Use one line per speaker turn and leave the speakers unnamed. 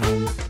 Bye.